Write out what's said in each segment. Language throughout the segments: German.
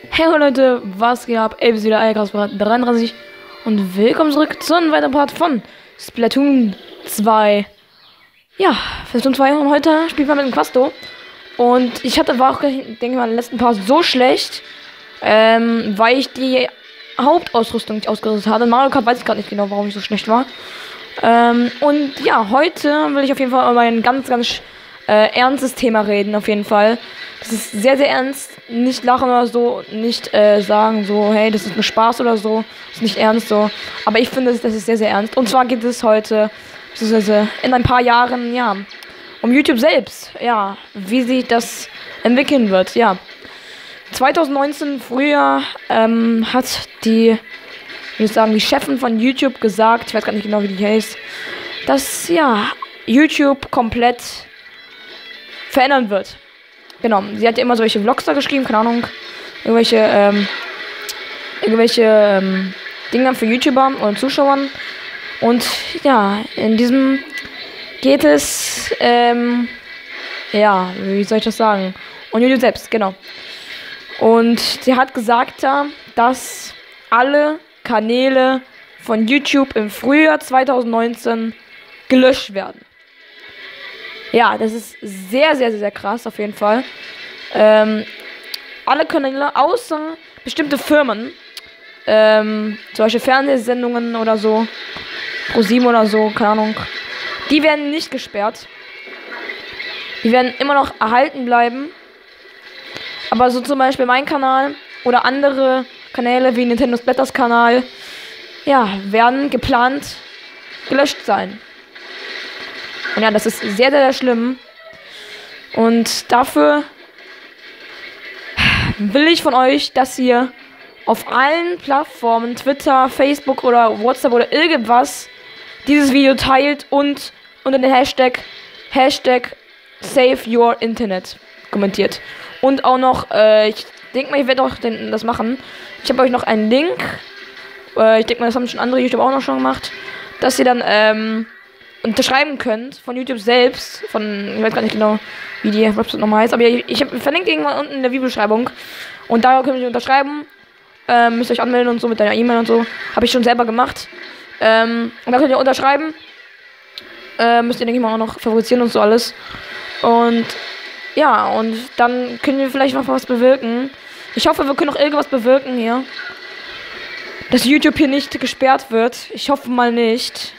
Hey Leute, was geht ab? Ey, wieder Eierkraft 33 und willkommen zurück zu einem weiteren Part von Splatoon 2. Ja, Splatoon 2 und heute spielen wir mit dem Quasto. Und ich hatte, war auch, denke ich mal, im letzten Part so schlecht, ähm, weil ich die Hauptausrüstung nicht ausgerüstet hatte. Mario Kart weiß ich gerade nicht genau, warum ich so schlecht war. Ähm, und ja, heute will ich auf jeden Fall über ein ganz, ganz äh, ernstes Thema reden, auf jeden Fall. Das ist sehr, sehr ernst. Nicht lachen oder so, nicht äh, sagen so, hey, das ist nur Spaß oder so. Ist nicht ernst so. Aber ich finde, das ist sehr, sehr ernst. Und zwar geht es heute, beziehungsweise in ein paar Jahren, ja, um YouTube selbst. Ja, wie sich das entwickeln wird, ja. 2019 Frühjahr ähm, hat die, ich würde sagen, die Chefin von YouTube gesagt, ich weiß gar nicht genau, wie die heißt, dass ja YouTube komplett verändern wird. Genau, sie hat ja immer solche Vlogs da geschrieben, keine Ahnung, irgendwelche, ähm, irgendwelche ähm, Dinger für YouTuber und Zuschauern. Und ja, in diesem geht es, ähm, ja, wie soll ich das sagen? Und YouTube selbst, genau. Und sie hat gesagt da, dass alle Kanäle von YouTube im Frühjahr 2019 gelöscht werden. Ja, das ist sehr, sehr, sehr, sehr krass auf jeden Fall. Ähm, alle Kanäle außer bestimmte Firmen, ähm, zum Beispiel Fernsehsendungen oder so, ProSieben oder so, keine Ahnung, die werden nicht gesperrt. Die werden immer noch erhalten bleiben. Aber so zum Beispiel mein Kanal oder andere Kanäle wie Nintendo Splatters Kanal, ja, werden geplant gelöscht sein. Und ja, das ist sehr, sehr, sehr schlimm. Und dafür will ich von euch, dass ihr auf allen Plattformen, Twitter, Facebook oder WhatsApp oder irgendwas, dieses Video teilt und unter den Hashtag, Hashtag Save Your Internet kommentiert. Und auch noch, äh, ich denke mal, ich werde auch den, das machen. Ich habe euch noch einen Link. Äh, ich denke mal, das haben schon andere YouTube auch noch schon gemacht. Dass ihr dann, ähm, unterschreiben könnt von YouTube selbst, von, ich weiß gar nicht genau, wie die Website nochmal heißt, aber ich, ich habe verlinkt irgendwann unten in der Videobeschreibung und da könnt ihr unterschreiben, ähm, müsst euch anmelden und so mit deiner E-Mail und so, habe ich schon selber gemacht. Ähm, und da könnt ihr unterschreiben, äh, müsst ihr denke ich mal auch noch favorisieren und so alles und ja, und dann können wir vielleicht noch was bewirken. Ich hoffe, wir können noch irgendwas bewirken hier. Dass YouTube hier nicht gesperrt wird. Ich hoffe mal nicht.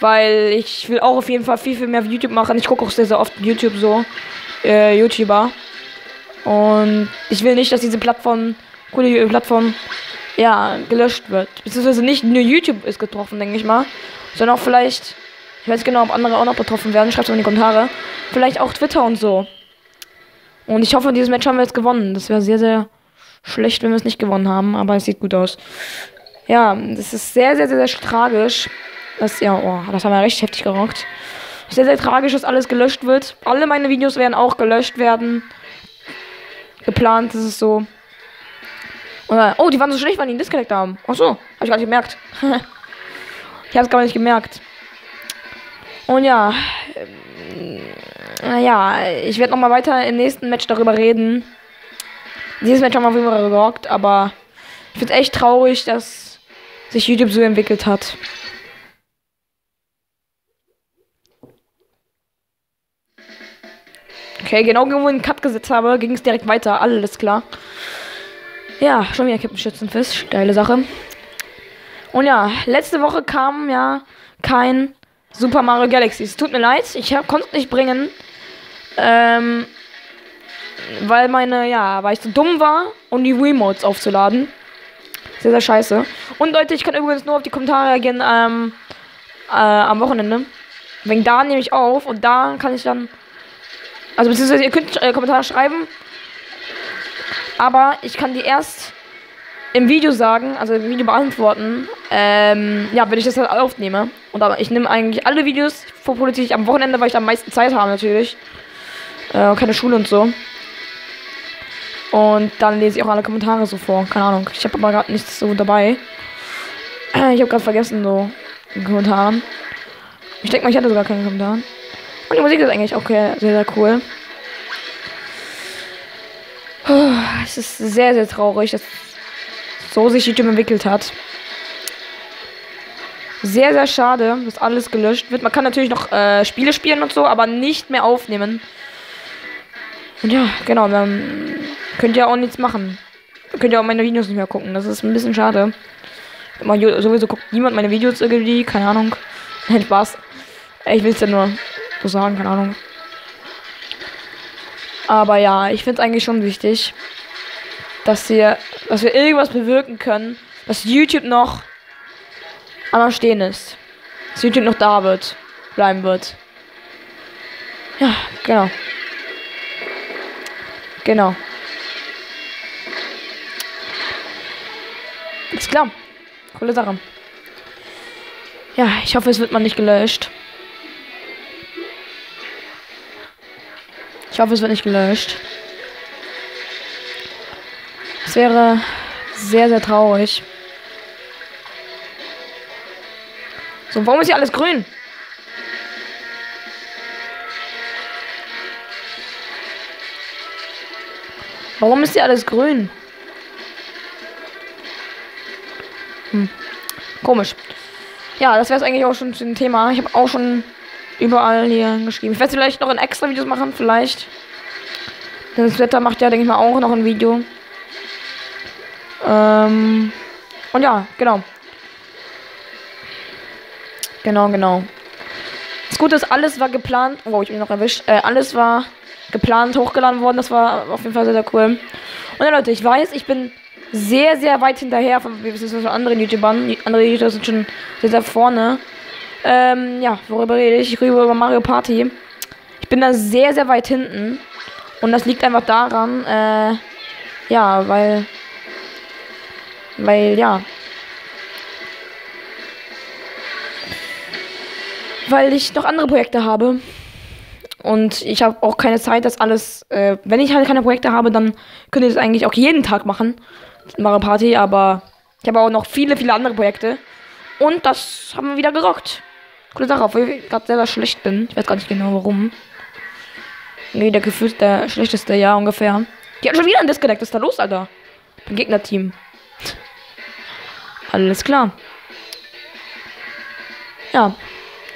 Weil ich will auch auf jeden Fall viel, viel mehr YouTube machen. Ich gucke auch sehr, sehr oft YouTube so. Äh, YouTuber. Und ich will nicht, dass diese Plattform, coole Plattform, ja, gelöscht wird. Beziehungsweise nicht nur YouTube ist getroffen, denke ich mal. Sondern auch vielleicht, ich weiß genau, ob andere auch noch betroffen werden. Schreibt es in die Kommentare. Vielleicht auch Twitter und so. Und ich hoffe, dieses Match haben wir jetzt gewonnen. Das wäre sehr, sehr schlecht, wenn wir es nicht gewonnen haben. Aber es sieht gut aus. Ja, das ist sehr, sehr, sehr, sehr tragisch. Das, ja, oh, das haben wir richtig heftig gerockt. Sehr, sehr tragisch, dass alles gelöscht wird. Alle meine Videos werden auch gelöscht werden. Geplant ist es so. Und, oh, die waren so schlecht, weil die einen Disconnect haben. Ach so, hab ich gar nicht gemerkt. ich hab's gar nicht gemerkt. Und ja, ähm, naja, ich werde nochmal weiter im nächsten Match darüber reden. Dieses Match haben wir auf jeden Fall gerockt, aber ich finde echt traurig, dass sich YouTube so entwickelt hat. Okay, genau wo ich einen Cut gesetzt habe, ging es direkt weiter. Alles klar. Ja, schon wieder Captain Schützenfisch. Geile Sache. Und ja, letzte Woche kam ja kein Super Mario Galaxy. Es tut mir leid, ich konnte es nicht bringen. Ähm, weil meine, ja, weil ich so dumm war, um die Remotes aufzuladen. Sehr, sehr scheiße. Und Leute, ich kann übrigens nur auf die Kommentare reagieren ähm, äh, am Wochenende. Wegen da nehme ich auf und da kann ich dann also beziehungsweise ihr könnt äh, Kommentare schreiben. Aber ich kann die erst im Video sagen, also im Video beantworten, ähm, ja, wenn ich das halt aufnehme. Und aber ich nehme eigentlich alle Videos vor Politik am Wochenende, weil ich am meisten Zeit habe natürlich. Äh, keine Schule und so. Und dann lese ich auch alle Kommentare so vor. Keine Ahnung. Ich habe aber gerade nichts so dabei. Ich habe gerade vergessen, so in Kommentaren. Ich denke mal, ich hatte sogar keine Kommentare. Und die Musik ist eigentlich auch sehr, sehr cool. es ist sehr, sehr traurig, dass so sich YouTube entwickelt hat. Sehr, sehr schade, dass alles gelöscht wird. Man kann natürlich noch äh, Spiele spielen und so, aber nicht mehr aufnehmen. Und ja, genau, dann könnt ihr auch nichts machen. Könnt ihr auch meine Videos nicht mehr gucken. Das ist ein bisschen schade. Sowieso guckt niemand meine Videos irgendwie, keine Ahnung. Nein, Spaß. Ich will es ja nur so sagen, keine Ahnung. Aber ja, ich finde es eigentlich schon wichtig, dass wir, dass wir irgendwas bewirken können, dass YouTube noch einmal stehen ist. Dass YouTube noch da wird, bleiben wird. Ja, genau. Genau. Ist klar. Coole Sache. Ja, ich hoffe, es wird mal nicht gelöscht. Ich hoffe, es wird nicht gelöscht. Es wäre sehr, sehr traurig. So, warum ist hier alles grün? Warum ist hier alles grün? Hm. Komisch. Ja, das wäre es eigentlich auch schon zu dem Thema. Ich habe auch schon überall hier geschrieben. Ich werde vielleicht noch ein extra Videos machen, vielleicht. Das Wetter macht ja, denke ich mal, auch noch ein Video. Ähm, und ja, genau. Genau, genau. Das Gute ist, alles war geplant. Oh, ich bin noch erwischt. Äh, alles war geplant, hochgeladen worden. Das war auf jeden Fall sehr, sehr cool. Und ja, Leute, ich weiß, ich bin sehr, sehr weit hinterher von, von anderen YouTubern. Andere YouTuber sind schon sehr, sehr vorne. Ähm, ja, worüber rede ich? Ich rede über Mario Party. Ich bin da sehr, sehr weit hinten. Und das liegt einfach daran, äh, ja, weil, weil, ja, weil ich noch andere Projekte habe. Und ich habe auch keine Zeit, das alles, äh, wenn ich halt keine Projekte habe, dann könnte ich das eigentlich auch jeden Tag machen. Mario Party, aber ich habe auch noch viele, viele andere Projekte. Und das haben wir wieder gerockt. Coole Sache, obwohl ich gerade selber schlecht bin. Ich weiß gar nicht genau warum. Nee, der gefühlt der schlechteste, ja, ungefähr. Die hat schon wieder ein Disconnect. Was ist da los, Alter? Beim Gegnerteam. Alles klar. Ja,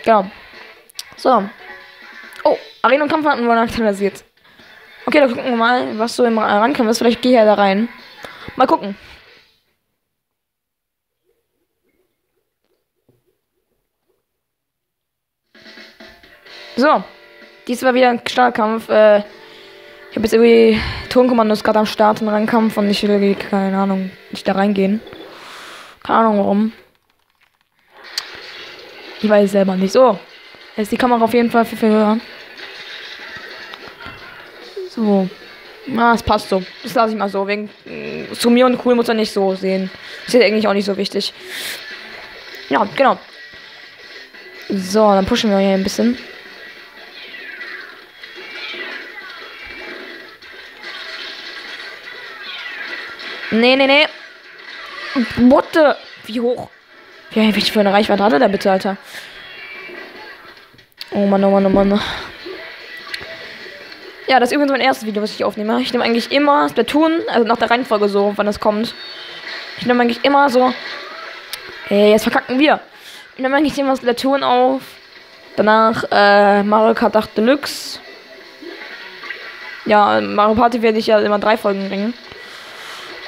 genau. So. Oh, Arena und Kampf hatten wir aktualisiert. Okay, dann gucken wir mal, was so im Rankommen ist. Vielleicht gehe ich ja da rein. Mal gucken. So. Dies war wieder ein Startkampf. Äh, ich habe jetzt irgendwie Tonkommandos gerade am Start und Rangkampf und ich will, keine Ahnung, nicht da reingehen. Keine Ahnung warum. Ich weiß es selber nicht. So. Jetzt ist die Kamera auf jeden Fall viel, viel höher. So. Na, es passt so. Das lasse ich mal so. Wegen äh, zu mir und cool muss er nicht so sehen. Ist jetzt eigentlich auch nicht so wichtig. Ja, genau. So, dann pushen wir hier ein bisschen. Nee, nee, nee. Mutte. Wie hoch? Wie, wie für eine Reichweite hat er da bitte, Alter? Oh Mann, oh Mann, oh Mann. Ja, das ist übrigens mein erstes Video, was ich aufnehme. Ich nehme eigentlich immer Splatoon, also nach der Reihenfolge so, wann es kommt. Ich nehme eigentlich immer so. Ey, jetzt verkacken wir. Ich nehme eigentlich immer Splatoon auf. Danach äh, Mario Kart 8 Deluxe. Ja, Mario Party werde ich ja immer drei Folgen bringen.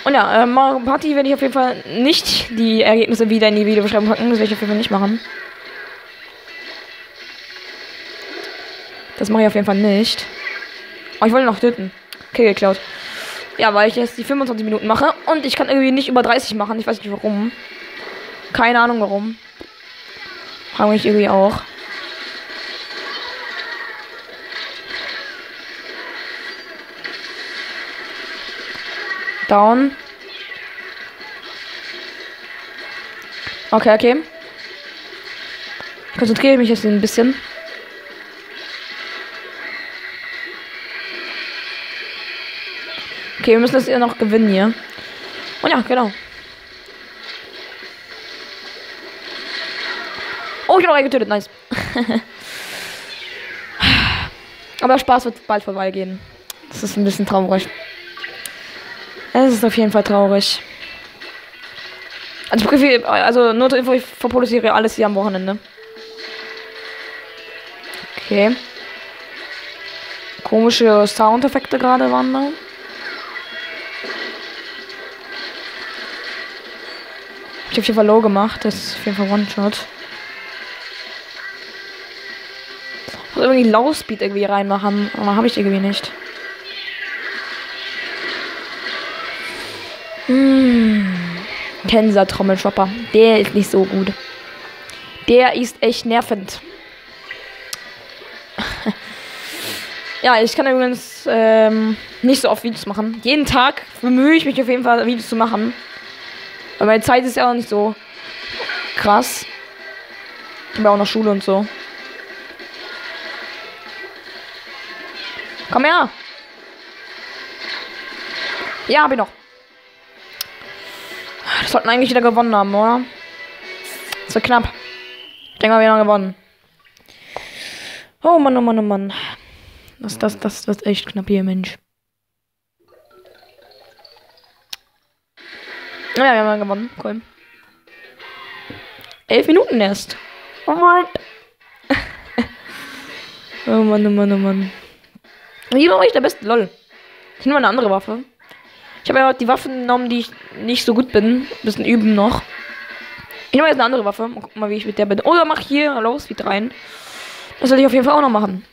Und ja, äh, Mario Party werde ich auf jeden Fall nicht die Ergebnisse wieder in die Videobeschreibung packen. Das werde ich auf jeden Fall nicht machen. Das mache ich auf jeden Fall nicht. Oh, ich wollte noch töten. Okay, geklaut. Ja, weil ich jetzt die 25 Minuten mache und ich kann irgendwie nicht über 30 machen. Ich weiß nicht warum. Keine Ahnung warum. Frage mich irgendwie auch. Down. Okay, okay. Konzentriere mich jetzt ein bisschen. Okay, wir müssen das ja noch gewinnen hier. Und ja, genau. Oh, ich habe einen getötet. Nice. Aber Spaß wird bald vorbeigehen. Das ist ein bisschen traurig. Es ist auf jeden Fall traurig. Also, also nur zur Info, ich verproduziere alles hier am Wochenende. Okay. Komische Soundeffekte gerade waren da. Ich auf jeden Fall low gemacht. Das ist auf jeden Fall One-Shot. Ich muss irgendwie Low Speed irgendwie reinmachen, aber habe ich irgendwie nicht. Kenser Trommelschopper. Der ist nicht so gut. Der ist echt nervend. ja, ich kann übrigens ähm, nicht so oft Videos machen. Jeden Tag bemühe ich mich auf jeden Fall, Videos zu machen. Weil meine Zeit ist ja auch nicht so krass. Ich habe auch noch Schule und so. Komm her. Ja, hab ich noch. Das sollten eigentlich wieder gewonnen haben, oder? Das knapp. Ich denke mal, wir haben gewonnen. Oh Mann, oh Mann, oh Mann. Das, das, das wird echt knapp hier, Mensch. Ja, wir haben gewonnen. Cool. Elf Minuten erst. Oh Mann. oh Mann, oh Mann, oh Mann. Hier war ich der beste. Lol. Ich nehme mal eine andere Waffe. Ich habe ja die Waffen genommen, die ich nicht so gut bin. bisschen üben noch. Ich nehme jetzt eine andere Waffe. Mal gucken mal, wie ich mit der bin. Oder mach hier Low Speed rein. Das soll ich auf jeden Fall auch noch machen.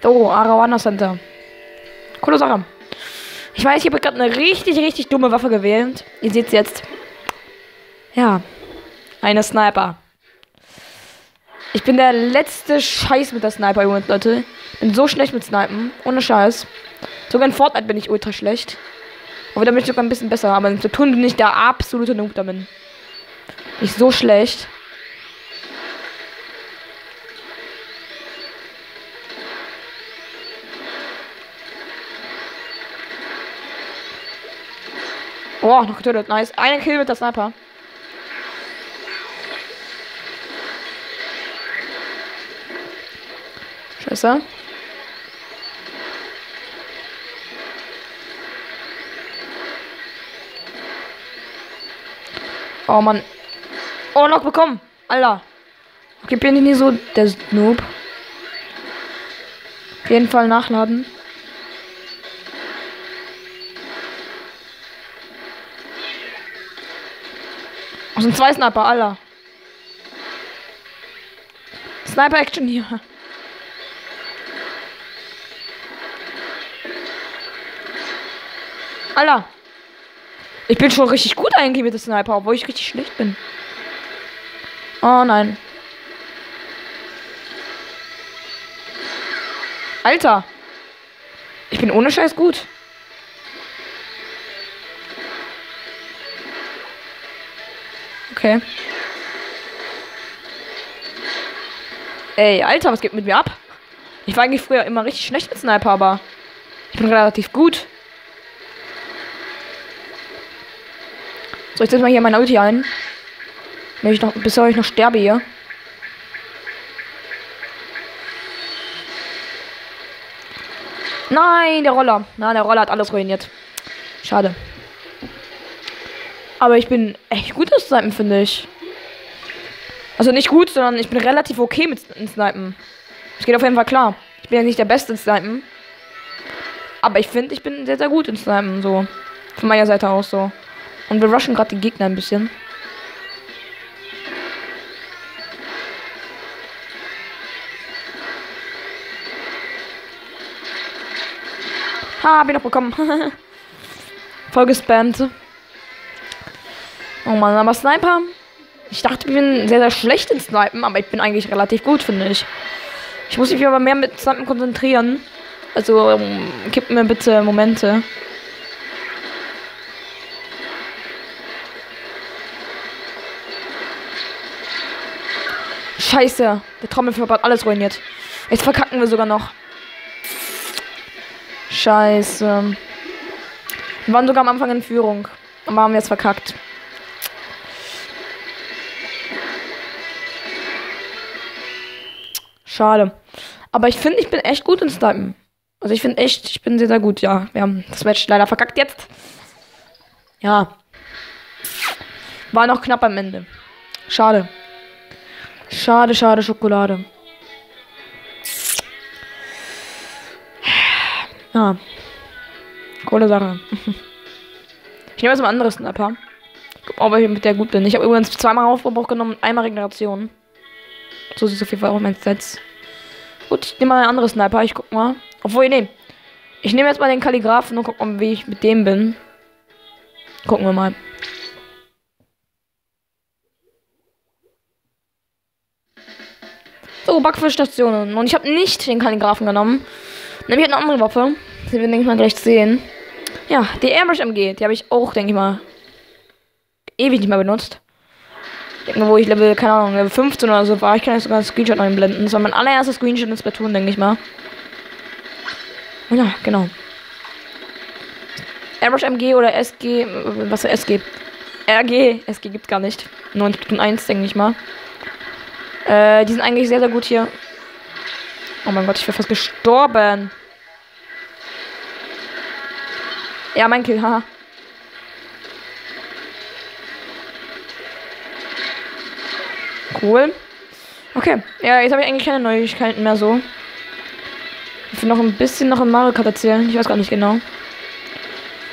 So, Arawana Center. Coole Sache. Ich weiß, ich habe gerade eine richtig, richtig dumme Waffe gewählt. Ihr seht es jetzt. Ja. Eine Sniper. Ich bin der letzte Scheiß mit der Sniper, Jungs, Leute. Bin so schlecht mit Snipen. Ohne Scheiß. Sogar in Fortnite bin ich ultra schlecht. Aber da bin ich sogar ein bisschen besser. Aber in Platoon bin ich der absolute Noob damit. Bin ich so schlecht. Oh, noch getötet. Nice. Eine Kill mit der Sniper. Scheiße. Oh Mann. Oh, noch bekommen. Alter. Okay, bin ich nicht so der Noob. Auf jeden Fall nachladen. Das sind zwei Sniper, Alter. Sniper Action hier. Alter. Ich bin schon richtig gut eigentlich mit der Sniper, obwohl ich richtig schlecht bin. Oh nein. Alter. Ich bin ohne Scheiß gut. Okay. Ey, Alter, was geht mit mir ab? Ich war eigentlich früher immer richtig schlecht mit Sniper, aber ich bin relativ gut. So, ich setze mal hier meine Ulti ein. Wenn ich noch, bis ich noch sterbe hier. Nein, der Roller. Na, der Roller hat alles ruiniert. Schade. Aber ich bin echt gut im Snipen, finde ich. Also nicht gut, sondern ich bin relativ okay mit Snipen. Es geht auf jeden Fall klar. Ich bin ja nicht der Beste in Snipen. Aber ich finde, ich bin sehr, sehr gut in Snipen, so. Von meiner Seite aus so. Und wir rushen gerade die Gegner ein bisschen. Ha, hab ich noch bekommen. Voll gespammt. Oh Mann, aber Sniper. Ich dachte, ich bin sehr, sehr schlecht in Snipen, aber ich bin eigentlich relativ gut, finde ich. Ich muss mich aber mehr mit Snipen konzentrieren. Also, ähm, gib mir bitte Momente. Scheiße, der Trommelflop hat alles ruiniert. Jetzt verkacken wir sogar noch. Scheiße. Wir waren sogar am Anfang in Führung. Aber haben jetzt verkackt. Schade. Aber ich finde, ich bin echt gut in Snipen. Also ich finde echt, ich bin sehr, sehr gut. Ja, wir haben das Match leider verkackt jetzt. Ja. War noch knapp am Ende. Schade. Schade, schade, Schokolade. Ja. Coole Sache. Ich nehme jetzt mal anderes Sniper. Guck mal, ob ich mit der gut bin. Ich habe übrigens zweimal Aufbruch genommen, einmal Regeneration. So sieht es auf jeden Fall auch mein Stats. Gut, ich nehme mal ein anderes Sniper. Ich guck mal. Obwohl, nee. Ich nehme jetzt mal den Kalligraphen und guck mal, wie ich mit dem bin. Gucken wir mal. So, Backfischstationen. Und ich habe nicht den Kalligraphen genommen. Nämlich eine andere Waffe. Die wir, denke ich mal, gleich sehen. Ja, die Airbrush MG. Die habe ich auch, denke ich mal, ewig nicht mehr benutzt. Irgendwo, wo ich Level, keine Ahnung, Level 15 oder so war. Ich kann jetzt sogar einen Screenshot einblenden. Das war mein allererstes Screenshot ins Splatoon, denke ich mal. Ja, genau. Airbrush MG oder SG, was ist SG? RG, SG gibt's gar nicht. 9.1, denke ich mal. Äh, die sind eigentlich sehr, sehr gut hier. Oh mein Gott, ich wäre fast gestorben. Ja, mein Kill, haha. Cool. Okay, ja, jetzt habe ich eigentlich keine Neuigkeiten mehr so. Ich will noch ein bisschen noch in Mario Kart erzählen. Ich weiß gar nicht genau.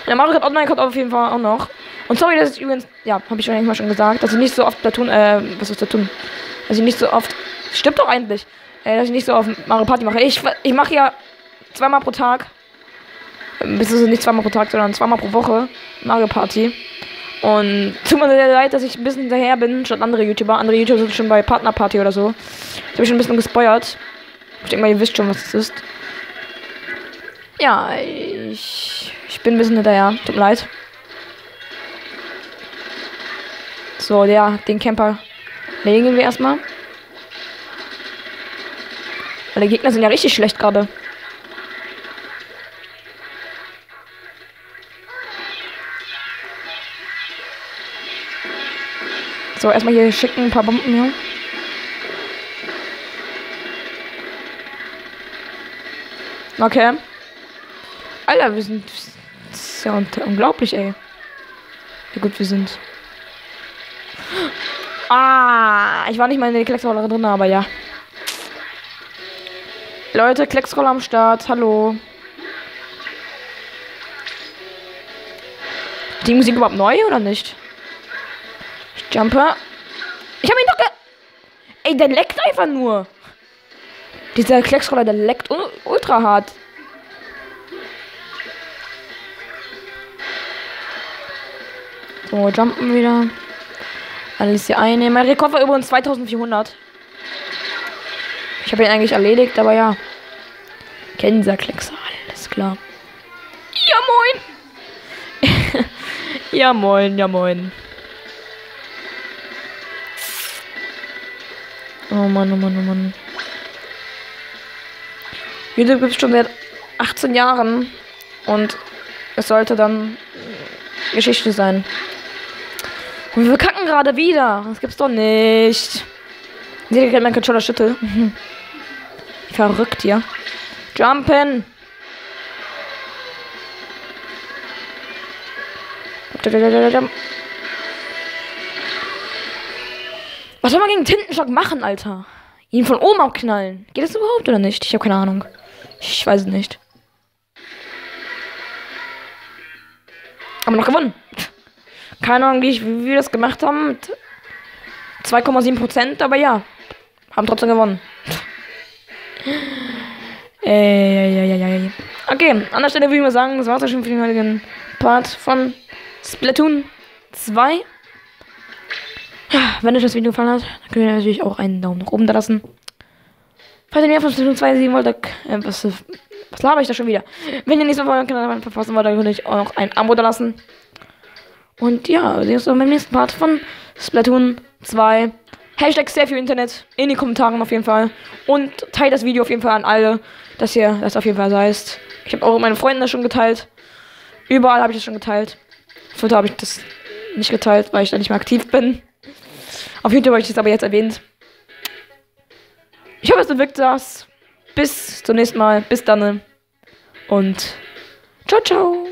Der Mario Kart Online kommt auf jeden Fall auch noch. Und sorry, dass ich übrigens, ja, habe ich schon mal schon gesagt, dass ich nicht so oft Platoon, äh, was ist Platoon? Dass ich nicht so oft, stimmt doch eigentlich, äh, dass ich nicht so oft Mario Party mache. Ich, ich mache ja zweimal pro Tag, beziehungsweise nicht zweimal pro Tag, sondern zweimal pro Woche Mario Party. Und tut mir sehr leid, dass ich ein bisschen hinterher bin, statt andere YouTuber. Andere YouTuber sind schon bei Partnerparty oder so. Ich habe schon ein bisschen gespoilert. Ich denke mal, ihr wisst schon, was das ist. Ja, ich, ich bin ein bisschen hinterher. Tut mir leid. So, der, den Camper legen wir erstmal. Weil die Gegner sind ja richtig schlecht gerade. So, erstmal hier schicken ein paar Bomben hier. Okay. Alter, wir sind. Das ist ja unglaublich, ey. Wie gut wir sind. Ah, ich war nicht mal in der Klecksroller drin, aber ja. Leute, Klecksroller am Start. Hallo. Die Musik überhaupt neu oder nicht? Ich jumpe. Ich habe ihn doch ge Ey, der leckt einfach nur. Dieser Klecksroller, der leckt ultra hart. So, jumpen wieder. Alles hier einnehmen. Mein Rekord war übrigens 2400. Habe ihn eigentlich erledigt, aber ja. Kenserkleckser, alles klar. Ja, moin. ja, moin, ja, moin. Oh Mann, oh Mann, oh Mann. YouTube gibt es schon seit 18 Jahren und es sollte dann Geschichte sein. Und wir kacken gerade wieder. Das gibt's doch nicht. Seht ihr, mein Controller schüttel. Verrückt, ja. Jumpen. Was soll man gegen Tintenstock machen, Alter? Ihn von oben abknallen. Geht das überhaupt oder nicht? Ich habe keine Ahnung. Ich weiß es nicht. Aber noch gewonnen. Keine Ahnung, wie, ich, wie wir das gemacht haben. 2,7 Prozent, aber ja. Haben trotzdem gewonnen. Äh, ja, ja. Okay, an der Stelle würde ich mal sagen, das war's ja schon für den heutigen Part von Splatoon 2. Ja, wenn euch das Video gefallen hat, dann könnt ihr natürlich auch einen Daumen nach oben da lassen. Falls ihr mehr von Splatoon 2 sehen wollt, äh, was, was laber ich da schon wieder? Wenn ihr nichts mehr von meinem Kanal verpassen wollt, dann könnt ihr auch ein Abo da lassen. Und ja, wir sehen uns dann beim nächsten Part von Splatoon 2. Hashtag sehr viel Internet in die Kommentare auf jeden Fall. Und teilt das Video auf jeden Fall an alle, dass ihr das auf jeden Fall seid. Ich habe auch meine Freunde das schon geteilt. Überall habe ich das schon geteilt. Auf Twitter habe ich das nicht geteilt, weil ich da nicht mehr aktiv bin. Auf YouTube habe ich das aber jetzt erwähnt. Ich hoffe, es wirkt das. bis zum nächsten Mal. Bis dann. Und ciao, ciao.